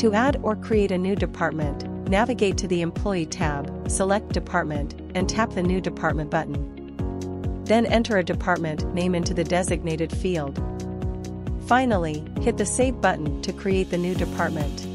To add or create a new department, navigate to the Employee tab, select Department, and tap the New Department button. Then enter a department name into the designated field. Finally, hit the Save button to create the new department.